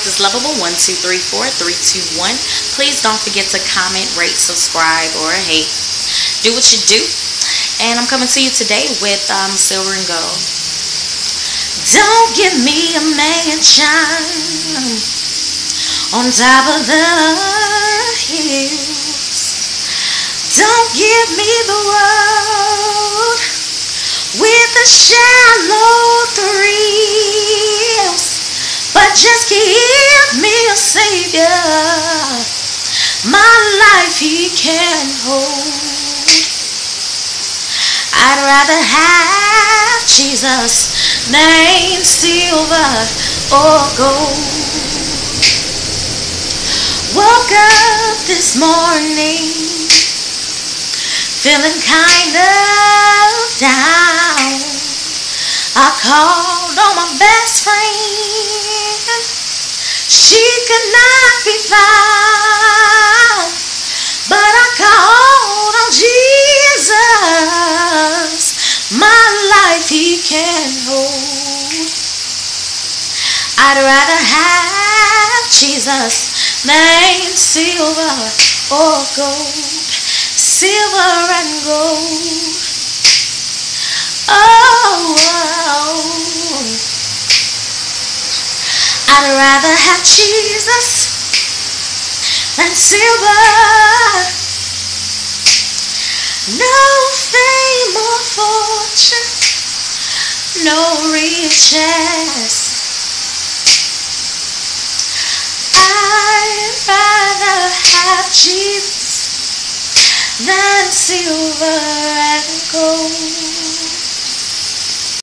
always, it's lovable1234-321. Please don't forget to comment, rate, subscribe, or hey, do what you do. And I'm coming to you today with um, Silver and Gold. Don't give me a mansion on top of the hills. Don't give me the world with a shallow thrills, a savior. My life he can hold. I'd rather have Jesus than silver or gold. Woke up this morning feeling kind of down. I called on my best. She could not be found. But I called on Jesus. My life he can hold. I'd rather have Jesus than silver or gold. Silver and gold. Oh, oh. I'd rather have Jesus than silver. No fame or fortune, no riches. I'd rather have Jesus than silver and.